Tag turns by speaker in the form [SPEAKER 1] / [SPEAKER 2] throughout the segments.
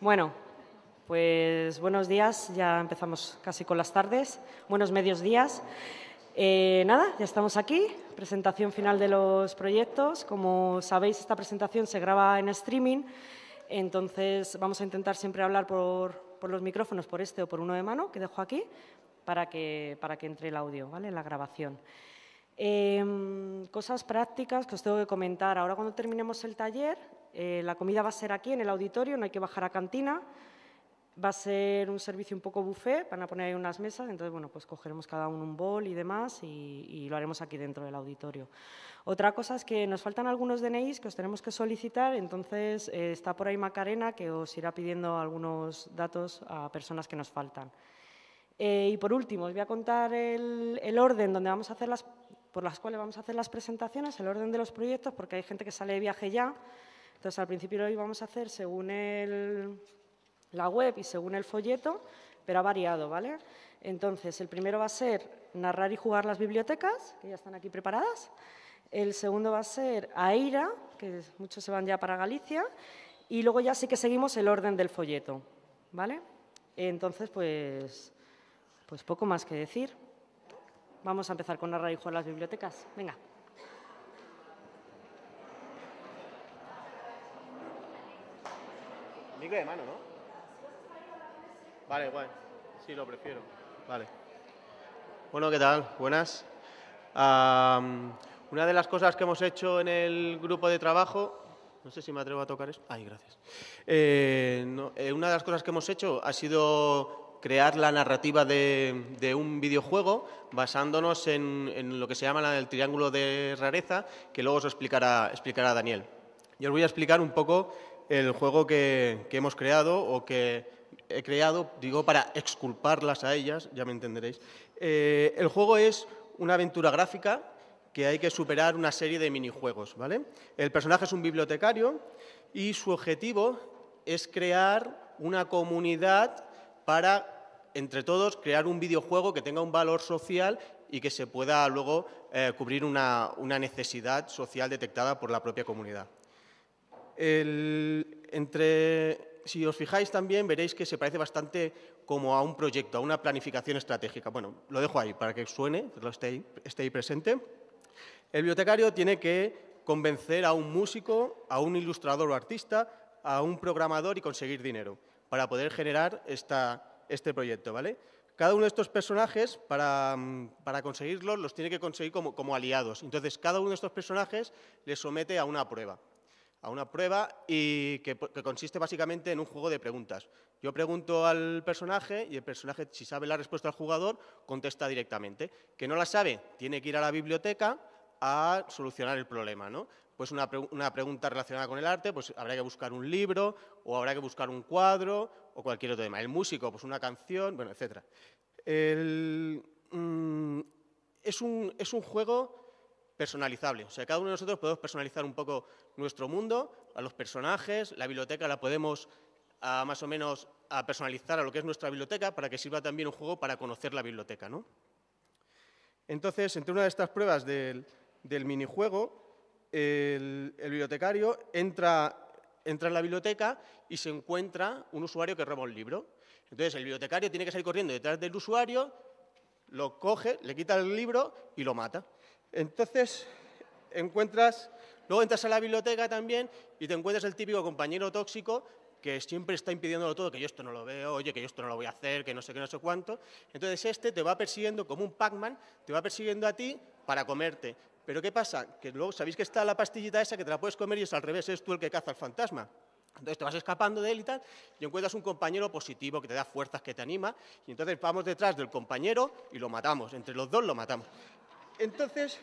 [SPEAKER 1] Bueno, pues buenos días, ya empezamos casi con las tardes. Buenos medios días. Eh, nada, ya estamos aquí. Presentación final de los proyectos. Como sabéis, esta presentación se graba en streaming, entonces vamos a intentar siempre hablar por, los micrófonos, por este o por uno de mano, que dejo aquí, para que, para que entre el audio, ¿vale? La grabación. Em, cosas prácticas que os tengo que comentar. Ahora cuando terminemos el taller, eh, la comida va a ser aquí en el auditorio, no hay que bajar a cantina. Va a ser un servicio un poco buffet, van a poner ahí unas mesas, entonces bueno, pues cogeremos cada uno un bol y demás y, lo haremos aquí dentro del auditorio. Otra cosa es que nos faltan algunos DNIs que os tenemos que solicitar, entonces eh, está por ahí Macarena que os irá pidiendo algunos datos a personas que nos faltan. Eh, y por último, os voy a contar el, el orden donde vamos a hacer las por las cuales vamos a hacer las presentaciones, el orden de los proyectos, porque hay gente que sale de viaje ya. Entonces, al principio lo íbamos a hacer según la web y según el folleto, pero ha variado, ¿vale? Entonces, el primero va a ser narrar y jugar las bibliotecas, que ya están aquí preparadas. El segundo va a ser AIRA, que muchos se van ya para Galicia. Y luego ya sí que seguimos el orden del folleto, ¿vale? Entonces, pues, pues poco más que decir. Vamos a empezar con narrar y jugar las bibliotecas. Venga.
[SPEAKER 2] Micro de mano, ¿no? Vale, guay. Sí, lo prefiero. Vale. Bueno, ¿qué tal? Buenas. una de las cosas que hemos hecho en el grupo de trabajo, no sé si me atrevo a tocar eso. Ay, gracias. Eh, eh, una de las cosas que hemos hecho ha sido crear la narrativa de, un videojuego basándonos en, lo que se llama el triángulo de rareza, que luego os explicará, explicará Daniel. Yo os voy a explicar un poco el juego que, hemos creado o que he creado, digo, para exculparlas a ellas, ya me entenderéis. Eh, el juego es una aventura gráfica que hay que superar una serie de minijuegos, ¿vale? El personaje es un bibliotecario y su objetivo es crear una comunidad para, entre todos, crear un videojuego que tenga un valor social y que se pueda luego eh, cubrir una, necesidad social detectada por la propia comunidad. Entre, si os fijáis también, veréis que se parece bastante como a un proyecto, a una planificación estratégica. Bueno, lo dejo ahí para que suene, lo esté, ahí presente. El bibliotecario tiene que convencer a un músico, a un ilustrador o artista, a un programador y conseguir dinero para poder generar este proyecto, ¿vale? Cada uno de estos personajes, para, conseguirlos, los tiene que conseguir como, aliados. Entonces, cada uno de estos personajes le somete a una prueba. A una prueba y que, consiste básicamente en un juego de preguntas. Yo pregunto al personaje y el personaje, si sabe la respuesta al jugador, contesta directamente. Que no la sabe, tiene que ir a la biblioteca a solucionar el problema. ¿no? pues una, pregunta relacionada con el arte, pues habrá que buscar un libro o habrá que buscar un cuadro o cualquier otro tema. El músico, pues una canción, bueno, etc. Mm, es, un, es un juego personalizable. O sea, cada uno de nosotros podemos personalizar un poco nuestro mundo, a los personajes, la biblioteca la podemos más o menos a personalizar a lo que es nuestra biblioteca para que sirva también un juego para conocer la biblioteca. ¿no? Entonces, entre una de estas pruebas del, del minijuego, el, bibliotecario entra, entra en la biblioteca y se encuentra un usuario que roba un libro. Entonces el bibliotecario tiene que salir corriendo detrás del usuario, lo coge, le quita el libro y lo mata. Entonces encuentras, luego entras a la biblioteca también y te encuentras el típico compañero tóxico que siempre está impidiéndolo todo, que yo esto no lo veo, oye, que yo esto no lo voy a hacer, que no sé qué, no sé cuánto. Entonces este te va persiguiendo como un Pac-Man, te va persiguiendo a ti para comerte. Pero ¿qué pasa? Que luego sabéis que está la pastillita esa que te la puedes comer y es al revés, es tú el que caza al fantasma. Entonces te vas escapando de él y tal, y encuentras un compañero positivo que te da fuerzas, que te anima, y entonces vamos detrás del compañero y lo matamos. Entre los dos lo matamos. Entonces,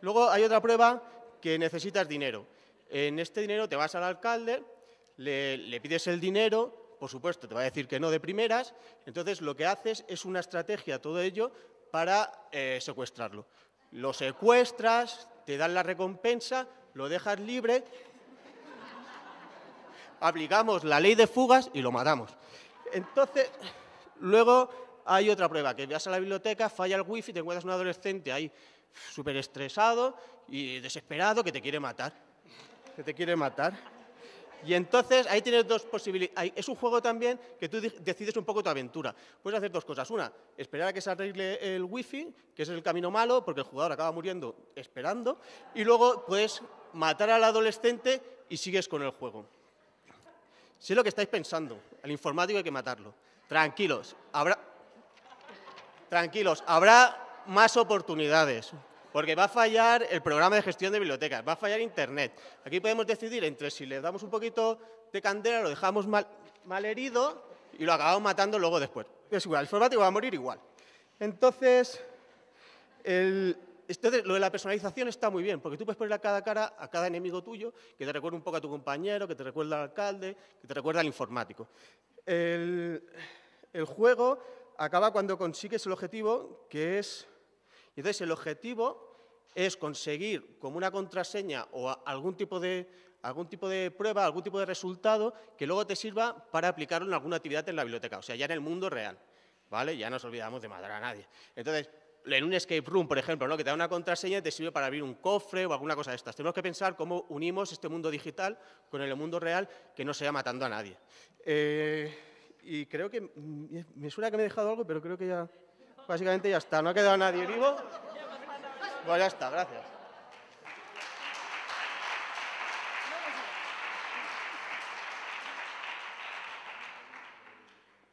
[SPEAKER 2] luego hay otra prueba que necesitas dinero. En este dinero te vas al alcalde, le, pides el dinero, por supuesto te va a decir que no de primeras, entonces lo que haces es una estrategia, todo ello, para eh, secuestrarlo. Lo secuestras, te dan la recompensa, lo dejas libre, aplicamos la ley de fugas y lo matamos. Entonces, luego hay otra prueba, que vas a la biblioteca, falla el wifi, te encuentras un adolescente ahí súper estresado y desesperado que te quiere matar. Que te quiere matar. Y entonces ahí tienes dos posibilidades. Es un juego también que tú decides un poco tu aventura. Puedes hacer dos cosas. Una, esperar a que se arregle el wifi, que es el camino malo, porque el jugador acaba muriendo esperando. Y luego puedes matar al adolescente y sigues con el juego. Sé lo que estáis pensando. Al informático hay que matarlo. Tranquilos, habrá, tranquilos, habrá más oportunidades. Porque va a fallar el programa de gestión de bibliotecas, va a fallar Internet. Aquí podemos decidir entre si le damos un poquito de candela, lo dejamos mal, herido y lo acabamos matando luego después. Es igual, el informático va a morir igual. Entonces, lo de la personalización está muy bien, porque tú puedes poner a cada cara a cada enemigo tuyo, que te recuerde un poco a tu compañero, que te recuerda al alcalde, que te recuerda al informático. El, el juego acaba cuando consigues el objetivo, que es entonces, el objetivo es conseguir como una contraseña o algún tipo de algún tipo de prueba, algún tipo de resultado que luego te sirva para aplicarlo en alguna actividad en la biblioteca, o sea, ya en el mundo real, ¿vale? Ya nos olvidamos de matar a nadie. Entonces, en un escape room, por ejemplo, ¿no? que te da una contraseña y te sirve para abrir un cofre o alguna cosa de estas. Tenemos que pensar cómo unimos este mundo digital con el mundo real que no sea matando a nadie. Eh, y creo que, me suena que me he dejado algo, pero creo que ya básicamente ya está. ¿No ha quedado nadie vivo? Pues ya está, gracias.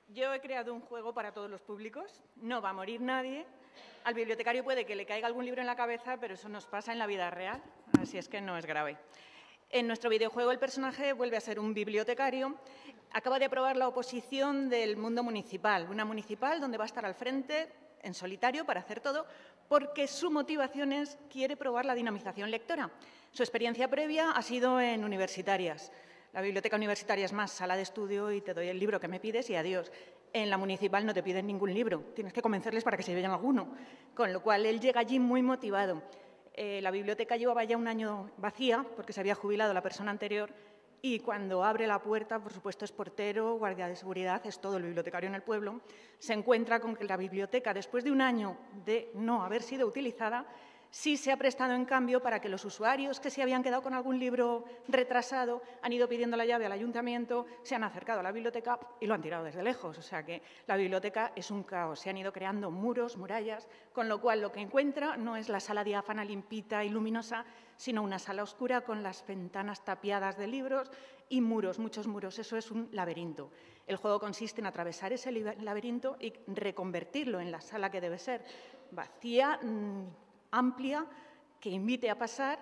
[SPEAKER 3] Yo he creado un juego para todos los públicos, no va a morir nadie. Al bibliotecario puede que le caiga algún libro en la cabeza, pero eso nos pasa en la vida real, así es que no es grave. En nuestro videojuego el personaje vuelve a ser un bibliotecario. Acaba de aprobar la oposición del mundo municipal, una municipal donde va a estar al frente en solitario para hacer todo, porque su motivación es quiere probar la dinamización lectora. Su experiencia previa ha sido en universitarias. La biblioteca universitaria es más sala de estudio y te doy el libro que me pides y adiós. En la municipal no te piden ningún libro, tienes que convencerles para que se vean alguno. Con lo cual él llega allí muy motivado. Eh, la biblioteca llevaba ya un año vacía porque se había jubilado la persona anterior y cuando abre la puerta, por supuesto es portero, guardia de seguridad, es todo el bibliotecario en el pueblo, se encuentra con que la biblioteca, después de un año de no haber sido utilizada, Sí se ha prestado, en cambio, para que los usuarios que se habían quedado con algún libro retrasado han ido pidiendo la llave al ayuntamiento, se han acercado a la biblioteca y lo han tirado desde lejos. O sea que la biblioteca es un caos. Se han ido creando muros, murallas, con lo cual lo que encuentra no es la sala diáfana, limpita y luminosa, sino una sala oscura con las ventanas tapiadas de libros y muros, muchos muros. Eso es un laberinto. El juego consiste en atravesar ese laberinto y reconvertirlo en la sala que debe ser, vacía, mm, amplia que invite a pasar,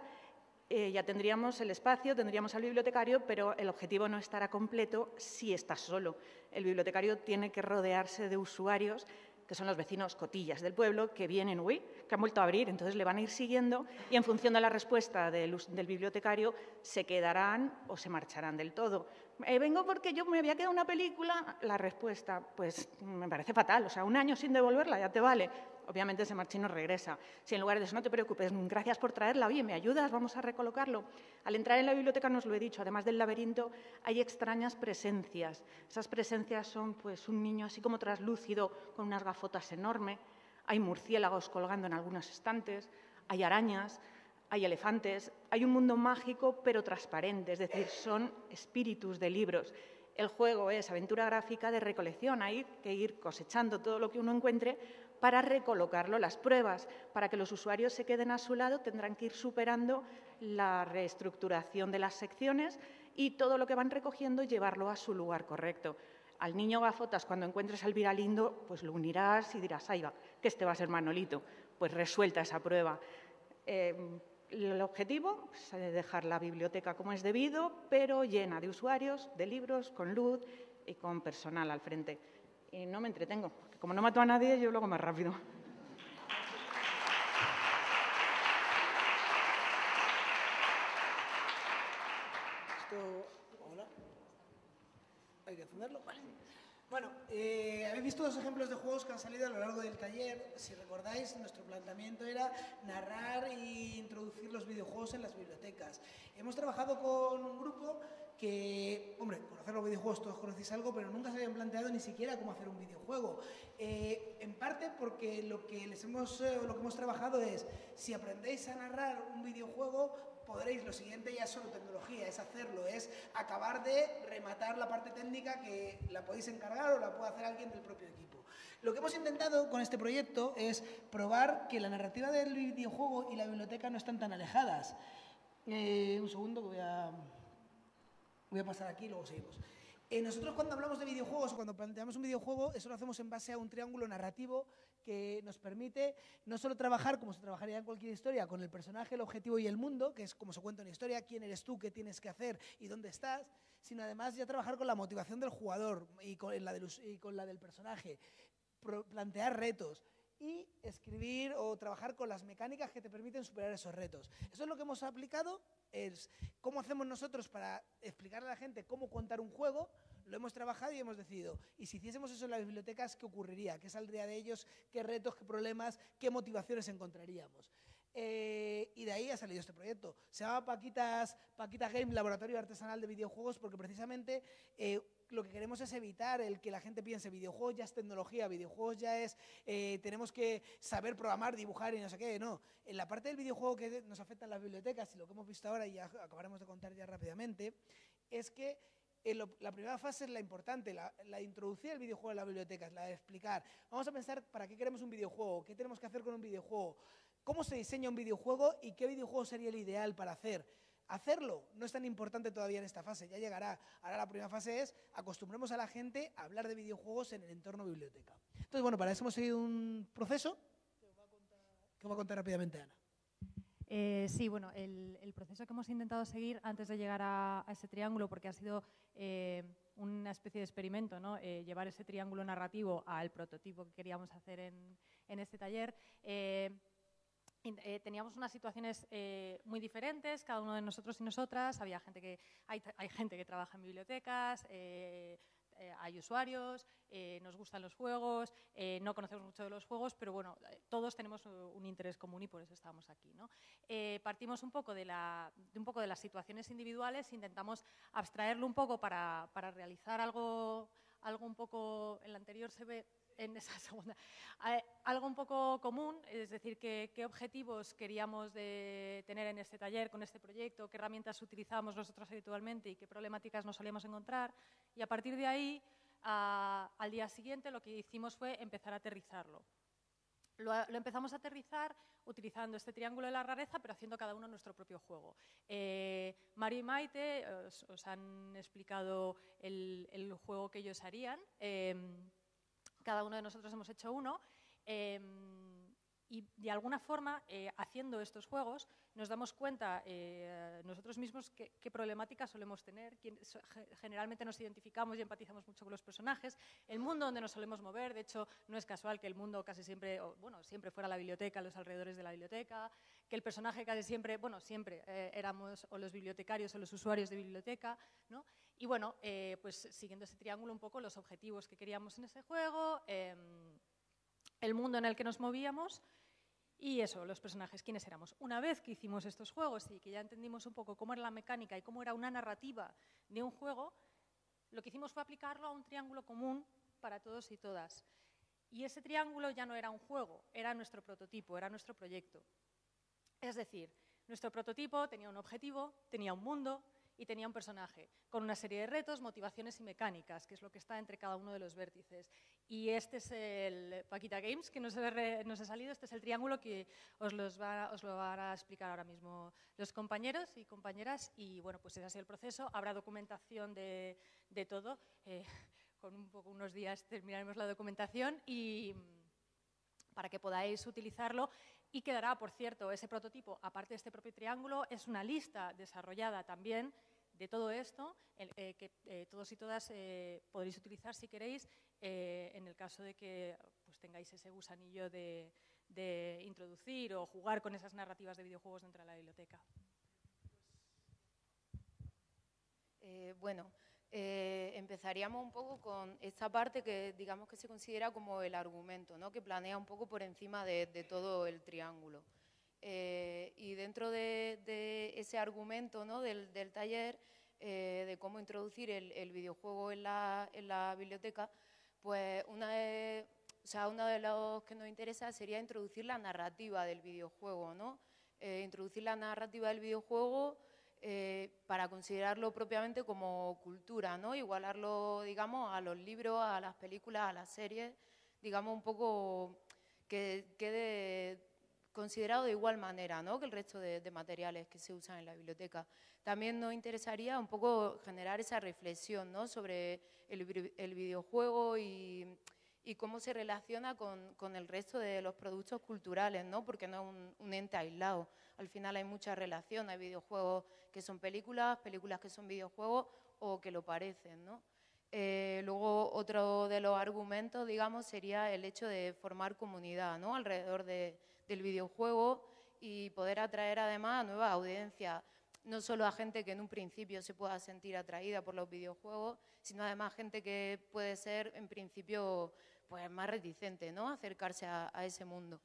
[SPEAKER 3] eh, ya tendríamos el espacio, tendríamos al bibliotecario, pero el objetivo no estará completo si está solo. El bibliotecario tiene que rodearse de usuarios que son los vecinos cotillas del pueblo, que vienen, uy, que han vuelto a abrir, entonces le van a ir siguiendo y en función de la respuesta del, bibliotecario se quedarán o se marcharán del todo. Eh, vengo porque yo me había quedado una película, la respuesta, pues me parece fatal, o sea, un año sin devolverla ya te vale obviamente ese marchino regresa. Si en lugar de eso, no te preocupes, gracias por traerla, oye, ¿me ayudas? Vamos a recolocarlo. Al entrar en la biblioteca, nos lo he dicho, además del laberinto, hay extrañas presencias. Esas presencias son pues, un niño así como traslúcido, con unas gafotas enormes, hay murciélagos colgando en algunos estantes, hay arañas, hay elefantes, hay un mundo mágico pero transparente, es decir, son espíritus de libros. El juego es aventura gráfica de recolección, hay que ir cosechando todo lo que uno encuentre para recolocarlo. Las pruebas para que los usuarios se queden a su lado tendrán que ir superando la reestructuración de las secciones y todo lo que van recogiendo llevarlo a su lugar correcto. Al niño gafotas, cuando encuentres al viralindo, pues lo unirás y dirás, ahí va, que este va a ser Manolito. Pues resuelta esa prueba. Eh, el objetivo es dejar la biblioteca como es debido, pero llena de usuarios, de libros, con luz y con personal al frente. Y no me entretengo, como no mato a nadie, yo lo hago más rápido.
[SPEAKER 4] Esto, hola. Hay que encenderlo, vale. Bueno, dos ejemplos de juegos que han salido a lo largo del taller. Si recordáis, nuestro planteamiento era narrar e introducir los videojuegos en las bibliotecas. Hemos trabajado con un grupo que, hombre, conocer los videojuegos todos conocéis algo, pero nunca se habían planteado ni siquiera cómo hacer un videojuego. Eh, en parte porque lo que, les hemos, eh, lo que hemos trabajado es, si aprendéis a narrar un videojuego, podréis, lo siguiente ya es solo tecnología, es hacerlo, es acabar de rematar la parte técnica que la podéis encargar o la puede hacer alguien del propio equipo. Lo que hemos intentado con este proyecto es probar que la narrativa del videojuego y la biblioteca no están tan alejadas. Eh, un segundo que voy a, voy a pasar aquí y luego seguimos. Eh, nosotros cuando hablamos de videojuegos cuando planteamos un videojuego, eso lo hacemos en base a un triángulo narrativo que nos permite no solo trabajar como se trabajaría en cualquier historia, con el personaje, el objetivo y el mundo, que es como se cuenta una historia, quién eres tú, qué tienes que hacer y dónde estás, sino además ya trabajar con la motivación del jugador y con la del, y con la del personaje, plantear retos, y escribir o trabajar con las mecánicas que te permiten superar esos retos. Eso es lo que hemos aplicado, es cómo hacemos nosotros para explicarle a la gente cómo contar un juego, lo hemos trabajado y hemos decidido, y si hiciésemos eso en las bibliotecas, ¿qué ocurriría? ¿Qué saldría de ellos? ¿Qué retos, qué problemas, qué motivaciones encontraríamos? Eh, y de ahí ha salido este proyecto. Se llama Paquitas, Paquita Game Laboratorio Artesanal de Videojuegos porque precisamente eh, lo que queremos es evitar el que la gente piense videojuegos ya es tecnología, videojuegos ya es eh, tenemos que saber programar, dibujar y no sé qué. No, en la parte del videojuego que nos afecta en las bibliotecas y lo que hemos visto ahora y acabaremos de contar ya rápidamente, es que eh, la primera fase es la importante, la, de introducir el videojuego en las bibliotecas, la de explicar. Vamos a pensar para qué queremos un videojuego, qué tenemos que hacer con un videojuego, cómo se diseña un videojuego y qué videojuego sería el ideal para hacer. Hacerlo no es tan importante todavía en esta fase, ya llegará. Ahora la primera fase es acostumbremos a la gente a hablar de videojuegos en el entorno biblioteca. Entonces, bueno, para eso hemos seguido un proceso que va a contar rápidamente Ana.
[SPEAKER 5] Eh, sí, bueno, el, proceso que hemos intentado seguir antes de llegar a, ese triángulo, porque ha sido eh, una especie de experimento, ¿no? Eh, llevar ese triángulo narrativo al prototipo que queríamos hacer en, este taller. Teníamos unas situaciones muy diferentes, cada uno de nosotros y nosotras. Había gente que, hay, gente que trabaja en bibliotecas, hay usuarios, nos gustan los juegos, no conocemos mucho de los juegos, pero bueno, todos tenemos un interés común y por eso estamos aquí. ¿no? partimos un poco, de la, de un poco de las situaciones individuales, intentamos abstraerlo un poco para, para realizar algo, algo un poco, el anterior se ve en esa segunda. Algo un poco común, es decir, qué, objetivos queríamos de tener en este taller, con este proyecto, qué herramientas utilizábamos nosotros habitualmente y qué problemáticas nos solíamos encontrar. Y a partir de ahí, al día siguiente, lo que hicimos fue empezar a aterrizarlo. Lo, empezamos a aterrizar utilizando este triángulo de la rareza, pero haciendo cada uno nuestro propio juego. Eh, Mario y Maite os, han explicado el, juego que ellos harían. Em, cada uno de nosotros hemos hecho uno. Em, y de alguna forma, eh, haciendo estos juegos, nos damos cuenta eh, nosotros mismos qué, problemáticas solemos tener. generalmente nos identificamos y empatizamos mucho con los personajes. El mundo donde nos solemos mover, de hecho, no es casual que el mundo casi siempre, bueno, siempre fuera la biblioteca, los alrededores de la biblioteca, que el personaje casi siempre, bueno, siempre eh, éramos o los bibliotecarios o los usuarios de biblioteca, ¿no? Y bueno, pues siguiendo ese triángulo un poco, los objetivos que queríamos en ese juego, em, el mundo en el que nos movíamos y eso, los personajes, quiénes éramos. Una vez que hicimos estos juegos y que ya entendimos un poco cómo era la mecánica y cómo era una narrativa de un juego, lo que hicimos fue aplicarlo a un triángulo común para todos y todas. Y ese triángulo ya no era un juego, era nuestro prototipo, era nuestro proyecto. Es decir, nuestro prototipo tenía un objetivo, tenía un mundo, y tenía un personaje con una serie de retos, motivaciones y mecánicas, que es lo que está entre cada uno de los vértices. Y este es el Paquita Games, que nos, ha salido, este es el triángulo que os, los va, lo van a explicar ahora mismo los compañeros y compañeras. Y bueno, pues ese ha sido el proceso. Habrá documentación de, todo. Eh, con un poco, unos días terminaremos la documentación y para que podáis utilizarlo y quedará, por cierto, ese prototipo, aparte de este propio triángulo, es una lista desarrollada también de todo esto, eh, que eh, todos y todas eh, podréis utilizar si queréis, en el caso de que pues, tengáis ese gusanillo de, introducir o jugar con esas narrativas de videojuegos dentro de la biblioteca.
[SPEAKER 6] bueno, eh, empezaríamos un poco con esta parte que digamos que se considera como el argumento, ¿no? que planea un poco por encima de, todo el triángulo. Eh, y dentro de, ese argumento ¿no? del, taller, eh, de cómo introducir el, videojuego en la, biblioteca, pues una o sea, uno de los que nos interesa sería introducir la narrativa del videojuego, ¿no? eh, introducir la narrativa del videojuego eh, para considerarlo propiamente como cultura, ¿no? Igualarlo, digamos, a los libros, a las películas, a las series, digamos, un poco que quede considerado de igual manera ¿no? que el resto de, materiales que se usan en la biblioteca. También nos interesaría un poco generar esa reflexión ¿no? sobre el, videojuego y, cómo se relaciona con, el resto de los productos culturales, ¿no? porque no es un, ente aislado. Al final hay mucha relación, hay videojuegos que son películas, películas que son videojuegos o que lo parecen. ¿no? Eh, luego, otro de los argumentos, digamos, sería el hecho de formar comunidad ¿no? alrededor de, del videojuego y poder atraer además a nuevas audiencias, no solo a gente que en un principio se pueda sentir atraída por los videojuegos, sino además gente que puede ser en principio pues, más reticente ¿no? a acercarse a, ese mundo.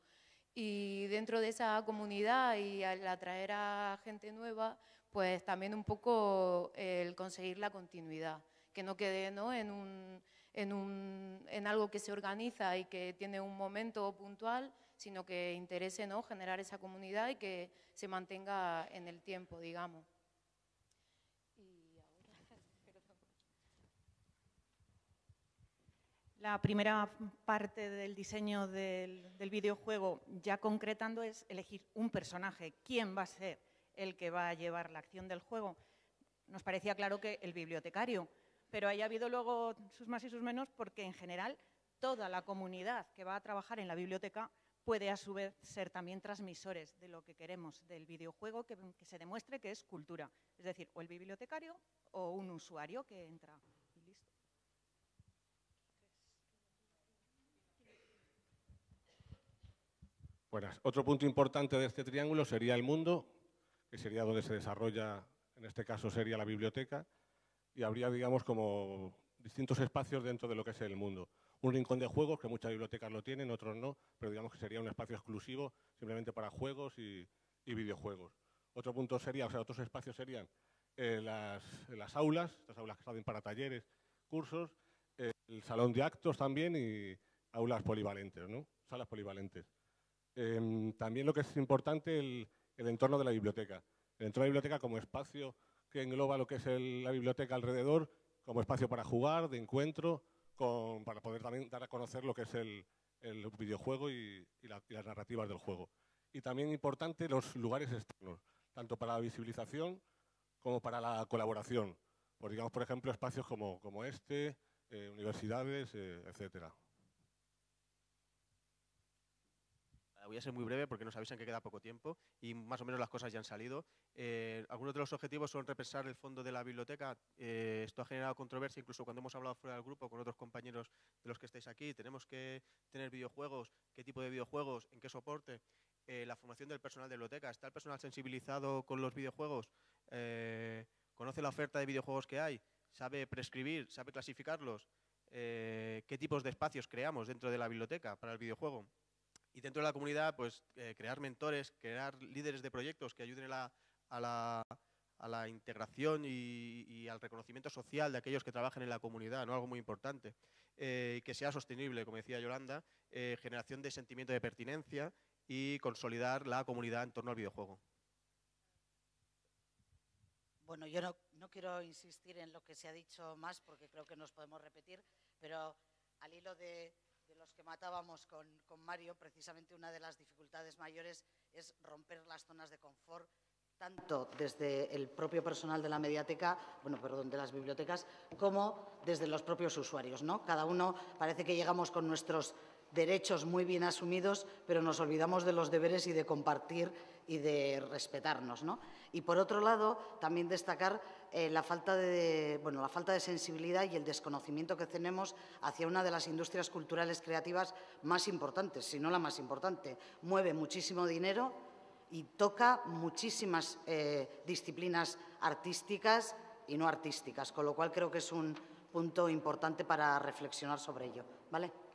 [SPEAKER 6] Y dentro de esa comunidad y al atraer a gente nueva, pues también un poco el conseguir la continuidad, que no quede ¿no? En, un, en, un, en algo que se organiza y que tiene un momento puntual, sino que interese ¿no? generar esa comunidad y que se mantenga en el tiempo, digamos.
[SPEAKER 3] La primera parte del diseño del, del, videojuego, ya concretando, es elegir un personaje. ¿Quién va a ser el que va a llevar la acción del juego? Nos parecía claro que el bibliotecario, pero haya habido luego sus más y sus menos porque, en general, toda la comunidad que va a trabajar en la biblioteca puede a su vez ser también transmisores de lo que queremos del videojuego, que, se demuestre que es cultura. Es decir, o el bibliotecario o un usuario que entra.
[SPEAKER 7] Buenas. Otro punto importante de este triángulo sería el mundo, que sería donde se desarrolla, en este caso sería la biblioteca, y habría, digamos, como distintos espacios dentro de lo que es el mundo un rincón de juegos, que muchas bibliotecas lo tienen, otros no, pero digamos que sería un espacio exclusivo simplemente para juegos y, videojuegos. Otro punto sería, o sea, otros espacios serían eh, las, aulas, las aulas que salen para talleres, cursos, el salón de actos también y aulas polivalentes, ¿no? Salas polivalentes. Em, también lo que es importante, el, el, entorno de la biblioteca. El entorno de la biblioteca como espacio que engloba lo que es la biblioteca alrededor, como espacio para jugar, de encuentro, para poder también dar a conocer lo que es el, videojuego y, las narrativas del juego. Y también importante los lugares externos, tanto para la visibilización como para la colaboración. Por, digamos, por ejemplo, espacios como, como este, eh, universidades, eh, etcétera.
[SPEAKER 2] Voy a ser muy breve porque nos avisan que queda poco tiempo y más o menos las cosas ya han salido. Eh, algunos de los objetivos son repensar el fondo de la biblioteca. Eh, esto ha generado controversia, incluso cuando hemos hablado fuera del grupo con otros compañeros de los que estáis aquí. Tenemos que tener videojuegos, qué tipo de videojuegos, en qué soporte. Eh, la formación del personal de biblioteca. ¿Está el personal sensibilizado con los videojuegos? ¿Conoce la oferta de videojuegos que hay? ¿Sabe prescribir? ¿Sabe clasificarlos? ¿Qué tipos de espacios creamos dentro de la biblioteca para el videojuego? Y dentro de la comunidad, pues eh, crear mentores, crear líderes de proyectos que ayuden a la, integración y, al reconocimiento social de aquellos que trabajan en la comunidad, ¿no? algo muy importante. Eh, que sea sostenible, como decía Yolanda, eh, generación de sentimiento de pertinencia y consolidar la comunidad en torno al videojuego.
[SPEAKER 8] Bueno, yo no, no quiero insistir en lo que se ha dicho más porque creo que nos podemos repetir, pero al hilo de, los que matábamos con, Mario, precisamente una de las dificultades mayores es romper las zonas de confort tanto desde el propio personal de la mediateca, bueno, perdón, de las bibliotecas, como desde los propios usuarios, ¿no? Cada uno parece que llegamos con nuestros derechos muy bien asumidos, pero nos olvidamos de los deberes y de compartir y de respetarnos, ¿no? Y por otro lado, también destacar eh, la, falta de, bueno, la falta de sensibilidad y el desconocimiento que tenemos hacia una de las industrias culturales creativas más importantes, si no la más importante. Mueve muchísimo dinero y toca muchísimas eh, disciplinas artísticas y no artísticas, con lo cual creo que es un punto importante para reflexionar sobre ello. ¿Vale?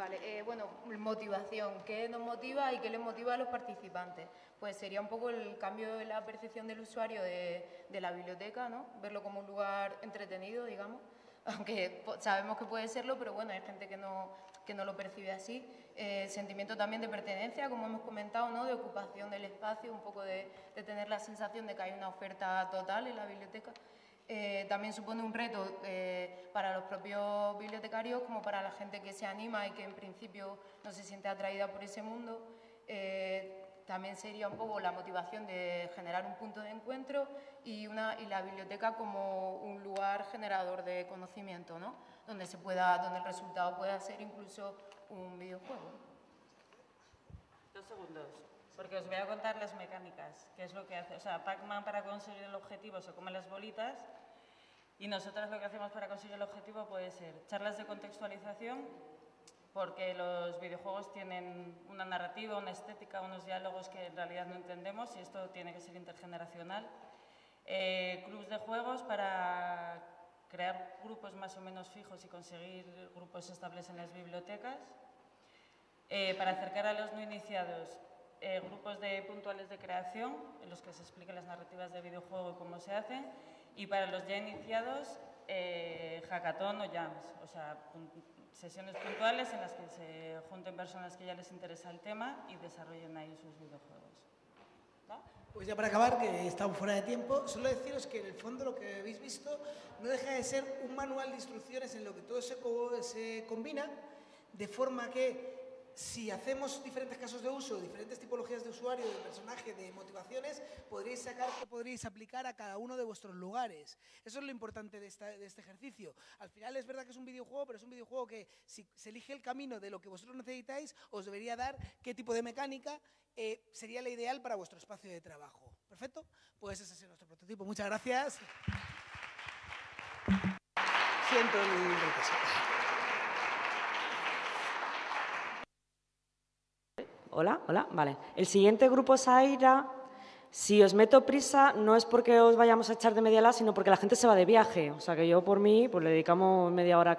[SPEAKER 6] Vale, eh, bueno, motivación. ¿Qué nos motiva y qué les motiva a los participantes? Pues sería un poco el cambio de la percepción del usuario de, la biblioteca, ¿no? Verlo como un lugar entretenido, digamos, aunque sabemos que puede serlo, pero bueno, hay gente que no, que no lo percibe así. Eh, sentimiento también de pertenencia, como hemos comentado, ¿no? de ocupación del espacio, un poco de tener la sensación de que hay una oferta total en la biblioteca. Eh, también supone un reto eh, para los propios bibliotecarios como para la gente que se anima y que en principio no se siente atraída por ese mundo. Eh, también sería un poco la motivación de generar un punto de encuentro y, una, y la biblioteca como un lugar generador de conocimiento, ¿no? donde, se pueda, donde el resultado pueda ser incluso un videojuego.
[SPEAKER 9] Dos segundos, porque os voy a contar las mecánicas, qué es lo que hace. O sea, Pac-Man para conseguir el objetivo se come las bolitas y nosotros lo que hacemos para conseguir el objetivo puede ser charlas de contextualización, porque los videojuegos tienen una narrativa, una estética, unos diálogos que en realidad no entendemos y esto tiene que ser intergeneracional. Eh, clubs de juegos para crear grupos más o menos fijos y conseguir grupos estables en las bibliotecas. Eh, para acercar a los no iniciados, eh, grupos de puntuales de creación, en los que se expliquen las narrativas de videojuego y cómo se hacen. Y para los ya iniciados, eh, hackathon o jams, o sea, sesiones puntuales en las que se junten personas que ya les interesa el tema y desarrollen ahí sus videojuegos.
[SPEAKER 4] Pues ya para acabar, que estamos fuera de tiempo, solo deciros que en el fondo lo que habéis visto no deja de ser un manual de instrucciones en lo que todo se, se combina, de forma que si hacemos diferentes casos de uso, diferentes tipologías de usuario, de personaje, de motivaciones, podréis sacar que podréis aplicar a cada uno de vuestros lugares. Eso es lo importante de, este ejercicio. Al final es verdad que es un videojuego, pero es un videojuego que si se elige el camino de lo que vosotros necesitáis, os debería dar qué tipo de mecánica eh, sería la ideal para vuestro espacio de trabajo. ¿Perfecto? Pues ese es nuestro prototipo. Muchas gracias. Siento mi
[SPEAKER 1] Hola, hola, vale. El siguiente grupo es Aira. Si os meto prisa, no es porque os vayamos a echar de media hora, sino porque la gente se va de viaje. O sea que yo por mí, pues le dedicamos media hora.